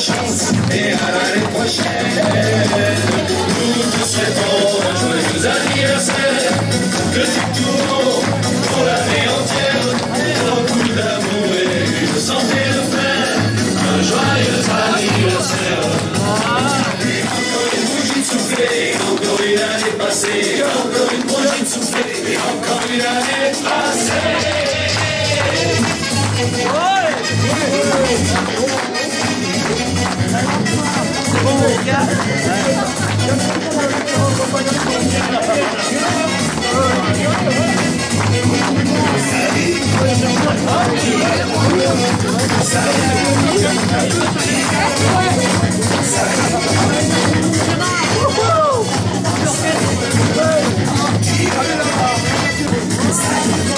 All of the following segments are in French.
chance et à l'année prochaine. Nous vous souhaitons un joyeux anniversaire, que tu tournes pour la vie entière, beaucoup d'amour et une santé de fer. Un joyeux anniversaire. Et encore une bougie soufflée, encore une année passée, encore une bougie soufflée, et encore une année passée.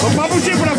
Vamos partir pra